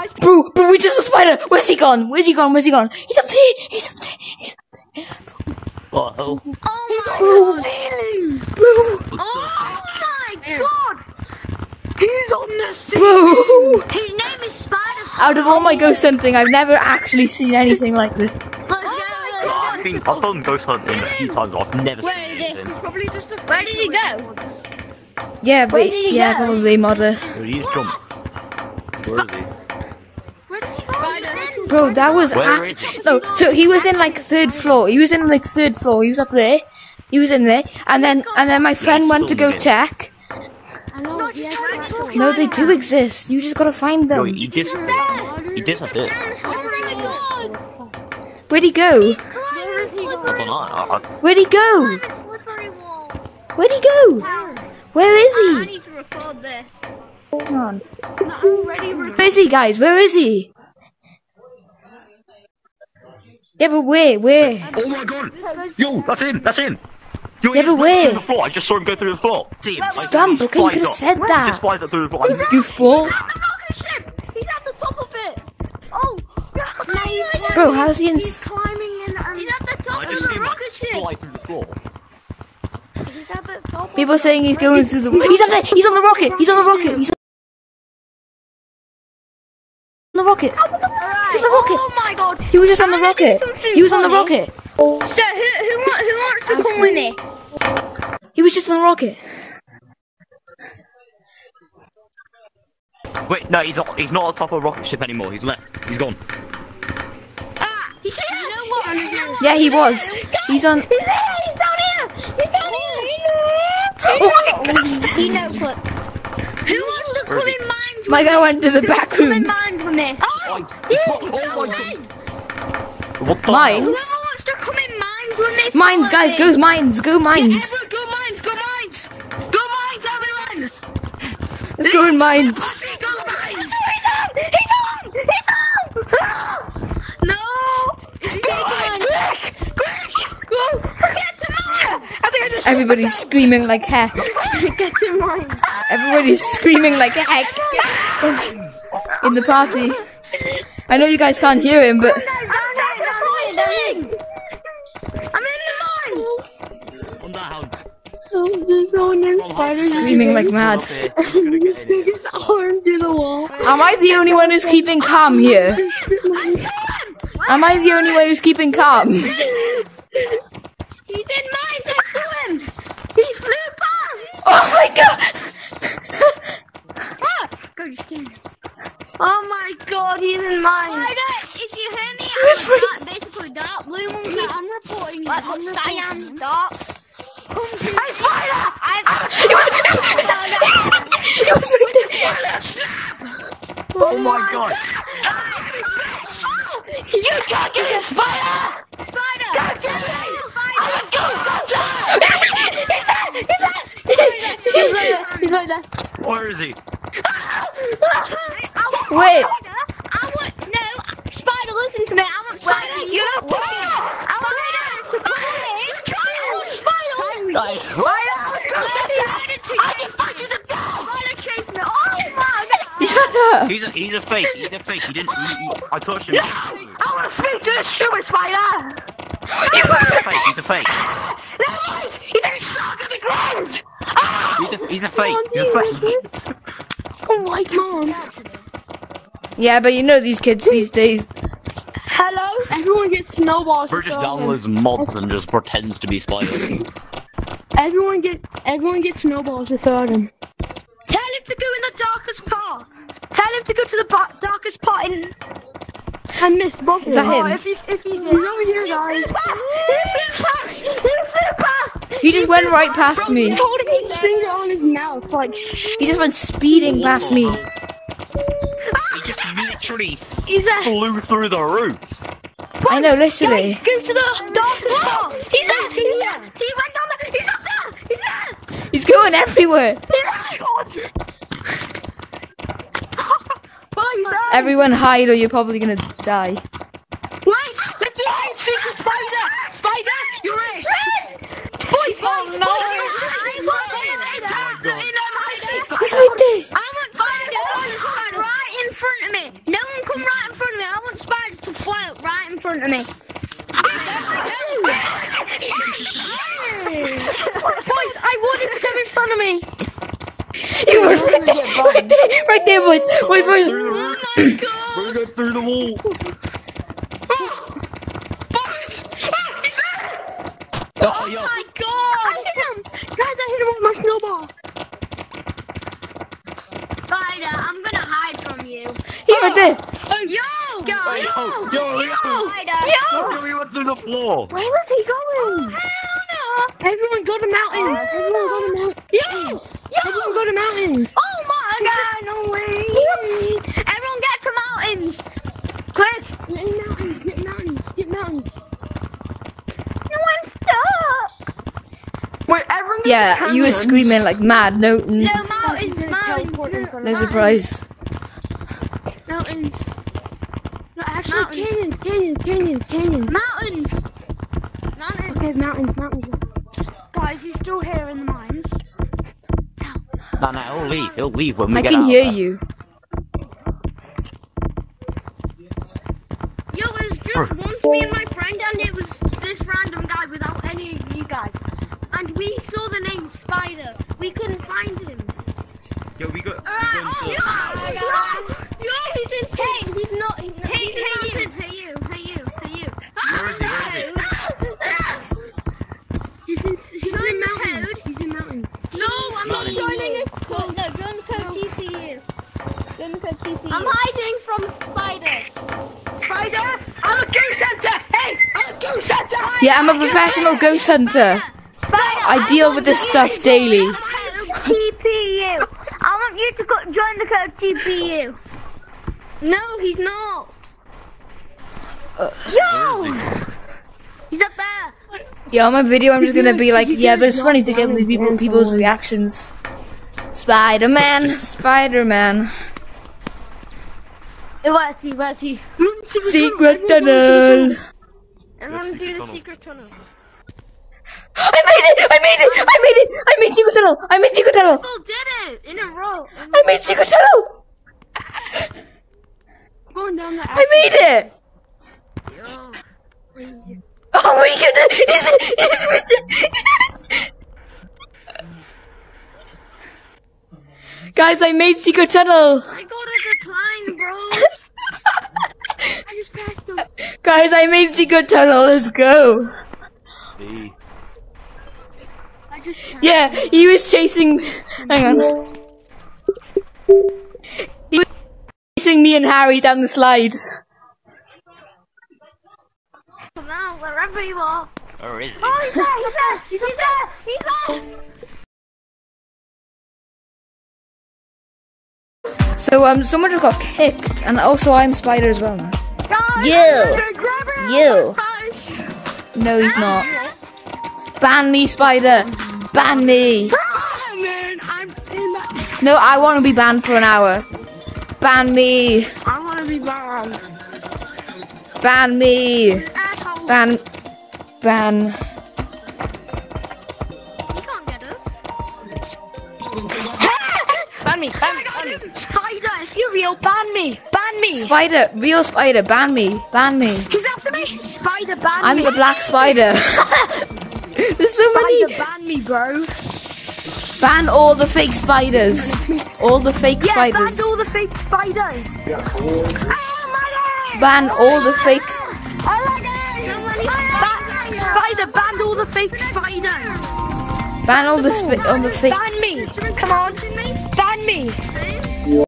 guys. Bro, bro, we just saw spider. Where's he gone? Where's he gone? Where's he gone? He's up there. He's up there. He's up What the hell? Oh my god. Bro, Oh my god. He's on the scene. bro. His name is Spider. Out of all my ghost hunting, I've never actually seen anything like this. Let's go. I think I've done ghost hunting a few times. I've never Where seen is it? anything. Probably just a. Where did he go? Yeah, but Where did he yeah, go? probably modder. He's jumped. Where is he? Where did he go? Spider. Bro, that was Where ac- is he? no. So he was in like third floor. He was in like third floor. He was up there. He was in there, and then and then my friend he's went to go check. No, just trying to No, they do exist. You just gotta find No, them. he disappeared. He disappeared. Where'd he go? Where is he I don't know. I, I, Where'd he go? Where'd he go? Where is I he? need to record this. Come on. I'm ready. Where is he, guys? Where is he? Yeah, but where? Where? oh my god! Yo, that's him! That's him! Yo, Yeah, but where? through the floor. I just saw him go through the floor. See him? Stump, okay, you could've up. said He that. Just spies up through the floor. He's Goofball. rocket ship. He's at the top of it. Oh. No, Bro, how's he in? He's climbing in. Um, he's at the top I of the see him like rocket ship. fly through the floor. He's at the top. People are saying he's going through the. He's up there. He's on the rocket. He's on the rocket. He's on the rocket. He's on the rocket. Oh my god. He was just on the rocket. He was on the rocket. So who who, who wants to come with me? He was just on the rocket. Wait, no, he's not. He's not on top of a rocket ship anymore. He's left. He's gone. Ah, he's here. You know what? Yeah, he was. He's on. He's here. He's down here. He's down here. Oh my god. He no clip. Who wants to come he? in mines? My guy went to the back Come rooms. mines with me. Oh, Oh my tell me. What the Mine? Whoever wants to come in mines. Mines, guys, me. goes mines, go mines. Everyone go mines, go mines! Go mines, everyone! Let's go in mines. See, go mines! He's on! He's on! He's on! No! Go on! Quick! Quick! Go! Get to mine! Everybody's screaming like heck. Get to mine! Everybody's screaming like heck in the party. I know you guys can't hear him, but I'm in the On that hound. screaming like mad. Okay, he's gonna get in here. arm to the wall. Am I the only one who's keeping calm here? Am I the only one who's keeping calm? He's in mine, I saw him! He flew past! Oh my god! Ah! Go, just kidding. Oh my god, he's in mine! if you hear me, I'm dark, basically dark blue monkey. I'm reporting you. I'm cyan, dark. I spider! I've... It was right there. Oh my god! You can't get a spider! Spider! Don't get me! I'm a ghost hunter! He's there! He's there! He's right there! He's right there! Where is he? Ah, ah. Wait. Oh, I want no spider. Listen to me. I want spider. You don't I want spider. I want spider. Right. Spider. I can fight you to death. Spider chase me. Oh my god. Shut up. He's a he's a fake. He's a fake. He didn't. He, he, I touched him. I want to speak to the sewer spider! He's a fake. He's a fake. There he is! He's been stuck on the ground! He's a he's a fake. He's a oh, fake. Oh my god. Yeah, but you know these kids these days. Hello. Everyone gets snowballs. Bro just downloads mods and just pretends to be Spider. Everyone get everyone gets snowballs to throw at him. Tell him to go in the darkest part. Tell him to go to the ba- darkest part in. I missed both Is that him? if, he, if he's, he's over here, guys. He flew past. He flew past. He just went right past me. He's holding his finger on his mouth, like. He just went speeding past me. He just literally He's there. flew through the roof. I know, literally. Guys, go to the darkest part. He's there. He's there. He went down there. He's up there. He's there. He's going everywhere. He's there. Everyone hide or you're probably gonna die. Wait! Let's do it! Secret spider! Spider! You're it! Boys, boys, no. boys! Boys, it's happening! He's right there. I want spider. Right in front of me. No one come right in front of me. I want spiders to float right in me. Boys, I want him to come in front of me. You were right there, right there, right there, boys. Oh boys, boys. Oh my god! We're going through the wall. Boys! He's there! Oh, Oh yo. my I hit him! Guys, I hit him with my snowball. Spider, I'm gonna hide from you. Here, right oh. there. Yo! Yo! Hey, Yo! yo, yo, yo. Spider! Yo, we went through the floor. Where was he going? Hell no Everyone go to mountains. Everyone go to mountains. Yo! Everyone go to mountains. Oh my god, no way! Everyone get to mountains! Quick! Get in mountains. Get mountains. Get mountains. No, I'm stuck! Wait, everyone. Yeah, you were screaming like mad. No, No, mm. mountains, mountains, no surprise. Mountains. No, actually, Mountains. canyons, canyons, canyons, canyons. mountains! Mountains! Okay, mountains, mountains. Guys, he's still here in the mines. No, no, he'll leave. He'll leave when we I get can hear there. you. Yo, it was just once me and my friend, and it was this random guy without any of you guys. And we saw the name Spider. We couldn't find him. Yo, we got. Uh, Alright, oh, yo, yo, yo, he's in Hey, he's not, he's not. Hey, hey, you, hey, you, hey, you, hey, you. Where is he? Where is he? He's in, he's Join in the mountains. code. He's in mountains. No, I'm not Mountains. joining a code. No, join the code TCU. Join the code TCU. I'm hiding from Spider. Spider, I'm a ghost hunter. Hey, I'm a ghost hunter. Yeah, I'm a professional ghost hunter. Spider, I deal with this stuff daily. TPU. I want you to go, join the code TPU. No, he's not. Uh, Where Yo! he? He's up there. Yeah, on my video, I'm just gonna be like, yeah, but it's funny to get people, people's reactions. Spider-Man, Spider Man, Spider Man. Where is he? Where is he? Secret tunnel. Everyone do the tunnel. secret tunnel. I made it! I made it! I made it! I made secret tunnel! I made secret tunnel! People did it in a row. I made secret tunnel! Going down the I made it! Yo. Oh my goodness! Is it? Is it? Guys, I made secret tunnel! I got a decline, bro. I just passed him. Guys, I made secret tunnel. Let's go. He- I just Yeah, he was chasing. Hang on. He was chasing me and Harry down the slide. now, wherever you are. Where is he? Oh, he's there, he's there, he's there, he's there. So um, someone just got kicked, and also I'm Spider as well now. Guys, You. You. No, he's not. Ban me, Spider. Ban me. Man, I'm in that. No, I want to be banned for an hour. Ban me. I want to be banned. Ban me. Ban. Ban. Ban me, ban me, ban me. Spider, if you're real, ban me, ban me. Spider. Real Spider. Ban me. Ban me. He's after me. Spider, ban I'm me. the Black Spider. There's so many. Spider, ban me, bro. Ban all the fake spiders. All the fake Yeah, spiders. ban all the fake spiders. Oh my leg. Ban all the fake. I like it. Ban, spider, ban all the fake spiders. Ban all the spi- all the fake. Ban me. Come on. Ban me.